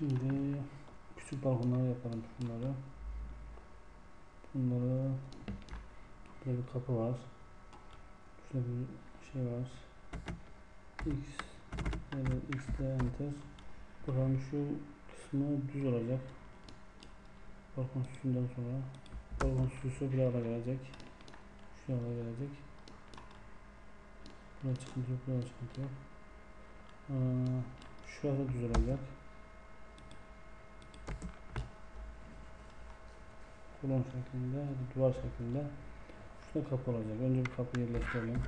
Şimdi küçük balkonları yapalım şunları. Bunları burada bir kapı var. Şurada bir şey var. X evet X ile enter. Buranın şu kısmı düz olacak. Balkon süsünden sonra. Balkon süsü buraya da gelecek. Şuraya da gelecek. Buraya çıkıntı yok, buraya çıkıntı yok. Aa, şurası düz olacak. Kolon şeklinde, duvar şeklinde. Şurada kapı olacak. Önce bir kapı yerleştirelim.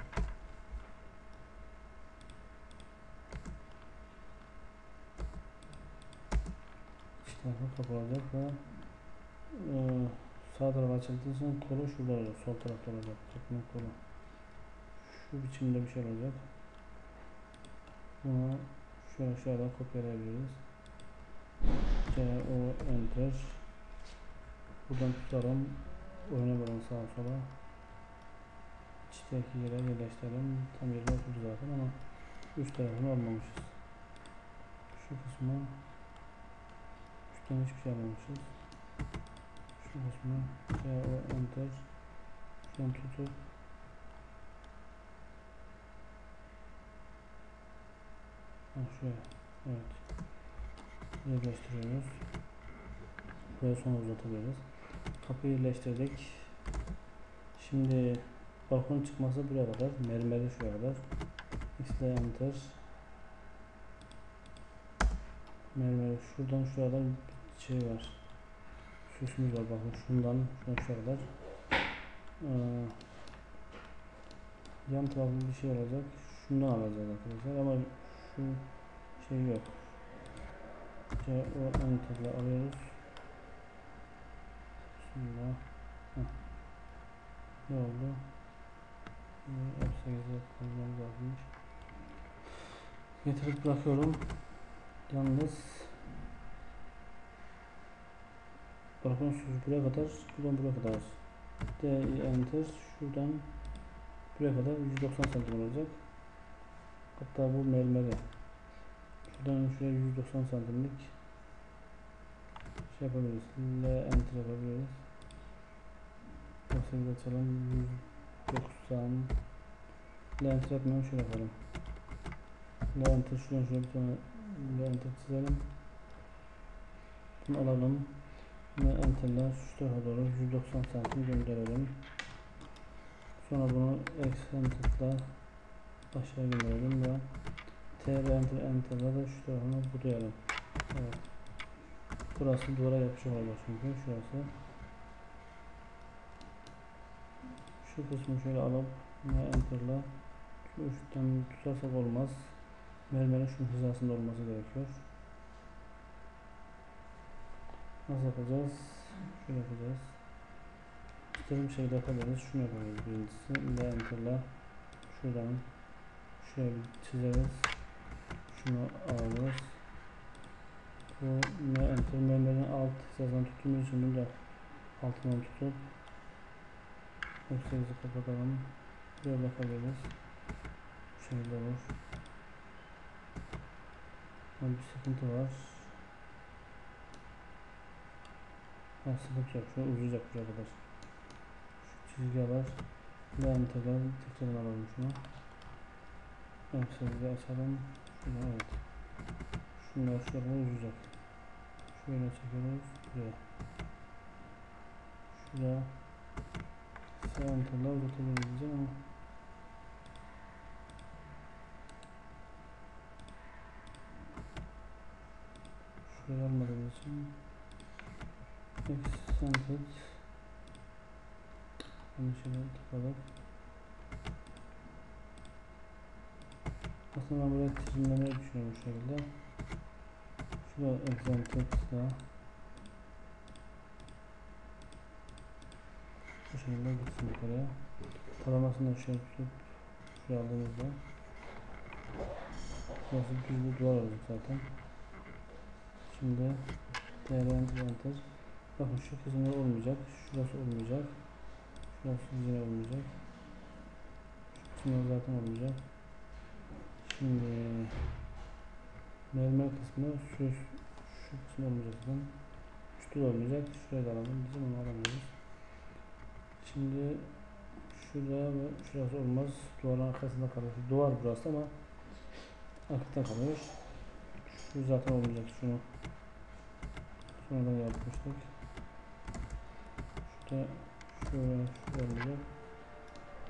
İç tarafa kapı olacak ve e, sağ tarafa açıldığı zaman kolu şurada olacak. Sol tarafta olacak. Kapının kolu. Şu biçimde bir şey olacak. Bunu şöyle aşağıda kopyalayabiliriz. C, O, Enter. Buradan tutalım. Oynayalım sağa sola. İçteki yere yerleştirelim. Tam yerine oturdu zaten ama üst tarafını almamışız. Şu kısmı üstten hiçbir şey almamışız. Şu kısmı O, Enter. Şuradan tutup şuraya. Evet. Yerleştiriyoruz. Buraya sonra uzatabiliriz. Kapıyı yerleştirdik. Şimdi balkon çıkması buraya kadar. Mermeri şuraya kadar. X'le enter. Mermeri şuradan şuradan bir şey var. Süsümüz var bakın şundan şuna şuraya kadar. Ee, yan tarafı bir şey olacak. Şundan alacağız arkadaşlar ama şu şey yok. C o enter'la alıyoruz. Bismillah. Ne oldu? F8'e koymamız lazımmış. Getirip bırakıyorum. Yalnız balkon süsü buraya kadar, buradan buraya kadar. D enter şuradan buraya kadar 190 santim olacak. Hatta bu mermeri. Şuradan şuraya 190 santimlik şey yapabiliriz. L enter yapabiliriz. Basayım açalım. 190 L enter yapmayalım şöyle yapalım. L enter şuradan şöyle bir tane L enter çizelim. Bunu alalım. L enter'la şu tarafa doğru 190 santim gönderelim. Sonra bunu enter'la aşağı gönderelim ve TR enter enter'la da şu tarafını budayalım. Evet. Burası duvara yapışık olacak çünkü şurası. Şu kısmı şöyle alıp enter'la şu üstten tutarsak olmaz. Mermerin şunun hizasında olması gerekiyor. Nasıl yapacağız? Şöyle yapacağız. İstediğim şeyde yapabiliriz. Şunu yapabiliriz birincisi. Ve enter'la şuradan şöyle çizeriz. Şunu alırız. Bu enter mermerin alt hizasından tuttuğumuz için bunu da altından tutup F8'i kapatalım. Buraya bakabiliriz. Şekilde olur. Ama bir sıkıntı var. Ha sıkıntı yok. Şöyle uzayacak buraya kadar. Şu çizgi alar. Ve enter'den tekrardan alalım şunu. F8'i açalım. Şunu evet. Şunlar şuraya uzayacak. Şöyle çekiyoruz. Buraya. Şuraya uzatabiliriz diyeceğim ama. Şuraya almadığımız için extended yanlış yere tıkladık. Aslında ben buraya çizimlemeyi düşünüyorum şu şekilde. Şurada extended'la bu şekilde gitsin yukarıya. Taramasını şöyle tutup şuraya aldığımızda burası düz bir duvar olacak zaten. Şimdi değerlendir. Bakın şu kısımda olmayacak. Şurası olmayacak. Şurası yine olmayacak. Şu kısımda zaten olmayacak. Şimdi mermer kısmı şu şu kısmı olmayacak zaten. De olmayacak. Şuraya da alalım. Bizim onu alamıyoruz. Şimdi şurada ve şurası olmaz. Duvarın arkasında kalıyor. Duvar burası ama arkada kalıyor. Şu zaten olmayacak. Şunu sonradan yapmıştık. Şurada şöyle şurada olacak.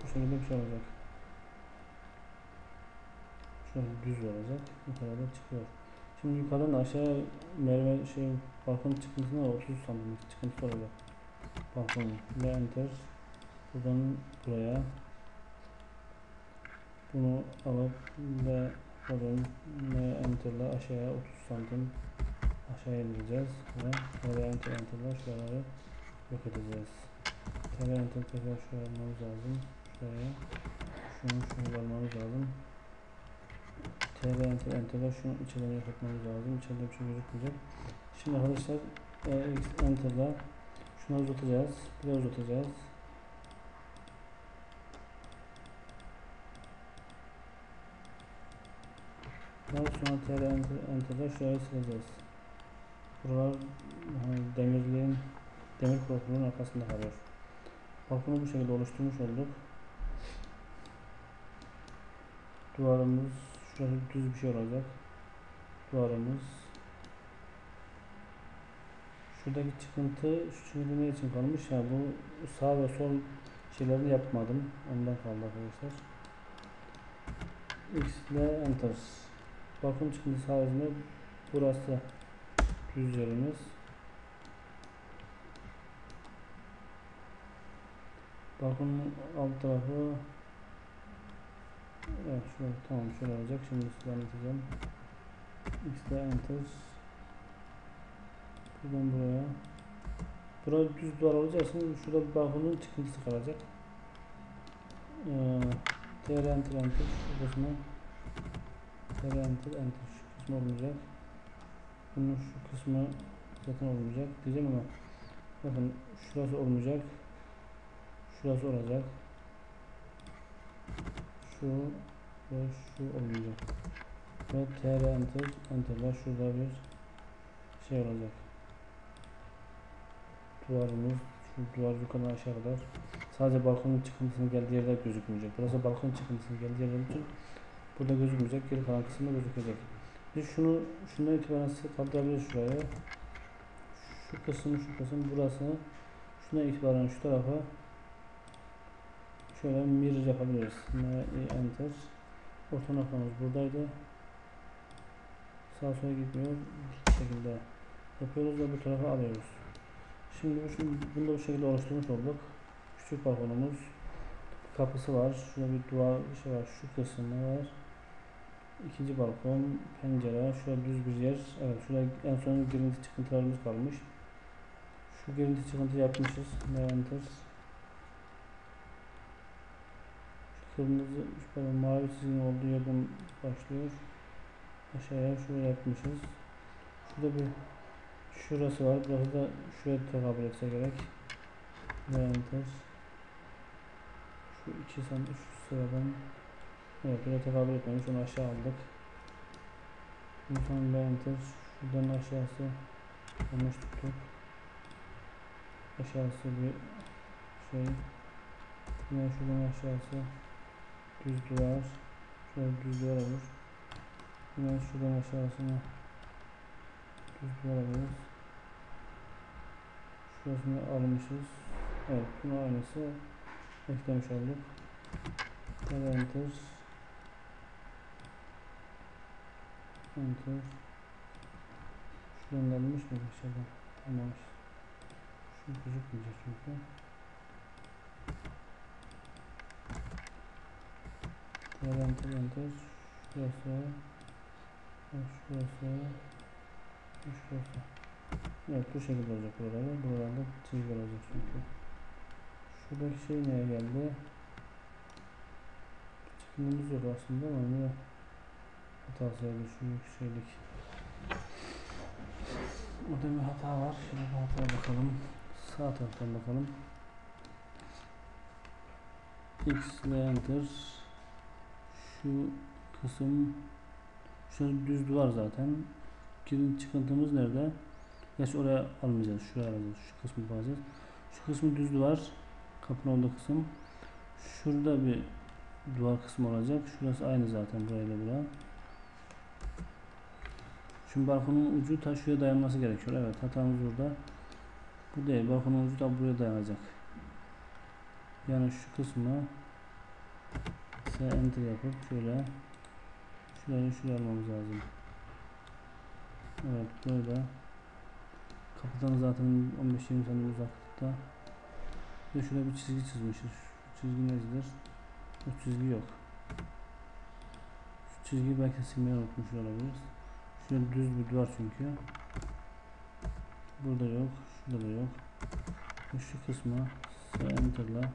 Bu şekilde bir şey olacak. Şöyle düz olacak. Yukarıda çıkıyor. Şimdi yukarıdan aşağı mermer şey balkon çıkıntısına 30 santim çıkıntısı olacak. Balkon ve enter. Buradan buraya bunu alıp ve buradan ve enter'la aşağıya 30 santim aşağıya indireceğiz ve oraya enter enter'la şuraları yok edeceğiz. Tekrar enter tekrar şuraya almamız lazım. Şuraya şunu şunu almamız lazım. TR enter enter'la şunu içeriden yok etmemiz lazım. İçeride bir şey gözükmeyecek. Şimdi arkadaşlar e, X şunu uzatacağız. Biraz uzatacağız. Daha sonra TR enter, enter'la şurayı sileceğiz. Buralar hani demirliğin demir profilinin arkasında kalıyor. Balkonu bu şekilde oluşturmuş olduk. Duvarımız şurası düz bir şey olacak. Duvarımız Şuradaki çıkıntı şu çıkıntı ne için kalmış ya bu sağ ve sol şeylerini yapmadım. Ondan kaldı arkadaşlar. X ile enter. Bakın çıkıntısı haricinde burası düz yerimiz. Bakın alt tarafı Evet şöyle tamam şöyle olacak. Şimdi size anlatacağım. X'de enter. Buradan buraya. Burası düz duvar olacağı için şurada bir balkonun çıkıntısı kalacak. Ee, TR enter enter şu TR enter enter şu kısmı olmayacak. Bunun şu kısmı zaten olmayacak diyeceğim ama bakın şurası olmayacak. Şurası olacak. Şu ve şu olmayacak. Ve TR enter enter'la şurada bir şey olacak. Duvarımız şu duvar yukarıdan aşağı kadar sadece balkonun çıkıntısının geldiği yerde gözükmeyecek. Burası balkon çıkıntısının geldiği yer olduğu için burada gözükmeyecek. Geri kalan kısımda gözükecek. Biz şunu şundan itibaren kaldırabiliriz şuraya. Şu kısım şu kısım burasını şuna itibaren şu tarafa şöyle mirror yapabiliriz. M enter. Orta noktamız buradaydı. Sağa sola gitmiyor. Bu şekilde yapıyoruz ve bu tarafa alıyoruz. Şimdi şimdi bunu da bu şekilde oluşturmuş olduk. Küçük balkonumuz. Kapısı var. Şurada bir duvar şey var. Şu kısmı var. İkinci balkon, pencere, şurada düz bir yer. Evet, şurada en son girinti çıkıntılarımız kalmış. Şu girinti çıkıntı yapmışız. Enter. Şu kırmızı, şu pardon, mavi çizginin olduğu yerden başlıyor. Aşağıya şuraya yapmışız. Şurada bir şurası var. Burası da şuraya tekabül etse gerek. Enter. Şu iki santim şu sıradan Evet buraya tekabül etmemiş. Onu aşağı aldık. Sonra enter. Şuradan aşağısı yanlış tuttuk. Aşağısı bir şey. Yine şuradan aşağısı düz duvar. Şöyle düz duvar olur. Yine şuradan aşağısına düz duvar alıyoruz. Şurasını almışız. Evet bunu aynısı eklemiş olduk. Enter. Enter. Şuradan almış mı aşağıdan? Almamış. Şu gözükmeyecek çünkü. Enter enter. Şurası. Şurası. Şurası. Evet bu şekilde olacak buralarda. Buralarda çizgi olacak çünkü. Şuradaki şey neye geldi? Çıkınımız yok aslında ama niye hatasıydı şu yükseklik. Orada bir hata var. Şöyle bir hataya bakalım. Sağ taraftan bakalım. X ile enter. Şu kısım şu düz duvar zaten. girin çıkıntımız nerede? Gerçi oraya almayacağız. Şuraya alacağız. Şu kısmı bakacağız. Şu kısmı düz duvar. Kapının olduğu kısım. Şurada bir duvar kısmı olacak. Şurası aynı zaten burayla bura. Şimdi balkonun ucu ta dayanması gerekiyor. Evet hatamız burada. Bu değil. Balkonun ucu da buraya dayanacak. Yani şu kısmı enter yapıp şöyle şurayı şuraya almamız lazım. Evet böyle. Kapıdan zaten 15-20 santim uzaklıkta. Ve şuraya bir çizgi çizmişiz. Çizgi nedir? Bu çizgi yok. Şu çizgiyi belki silmeyi unutmuş olabiliriz. Şurada düz bir duvar çünkü. Burada yok. Şurada da yok. Ve şu kısmı enter'la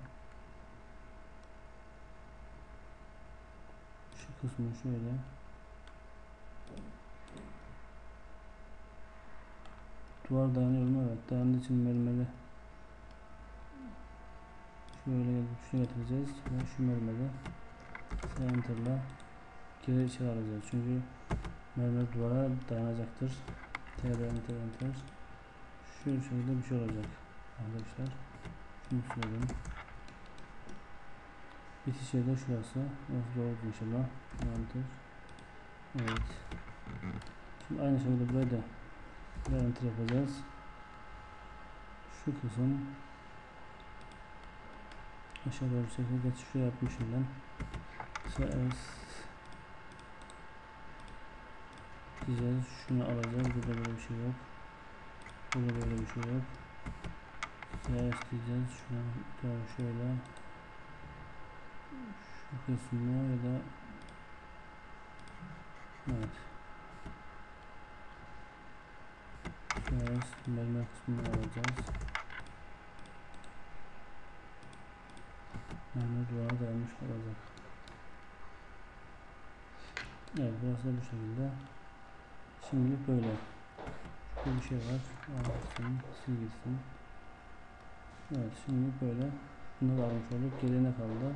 şu kısmı şöyle duvar dayanıyor mu? Evet dayandığı için mermeri şöyle gelip şuraya getireceğiz. Ve şu mermeri enter'la geri içeri alacağız çünkü mermer duvara dayanacaktır. TR enter enter. Şu şekilde bir şey olacak arkadaşlar. Şunu söyleyeyim bitiş yeri de şurası. Doğru inşallah. Enter evet. Şimdi aynı şekilde burayı da buraya enter yapacağız. Şu kısım aşağı doğru çekil geç şuraya yapmışım ben. CS diyeceğiz şunu alacağız burada böyle bir şey yok. Burada böyle bir şey yok. CS diyeceğiz. Şuna doğru şöyle. Şu kısmı ya da evet. CS mermer kısmını alacağız mermer duvara dayanmış olacak. Evet burası da bu şekilde. Şimdilik böyle. Şurada bir şey var. Alsın sil gitsin. Evet şimdilik böyle bunu da almış olduk. Geriye ne kaldı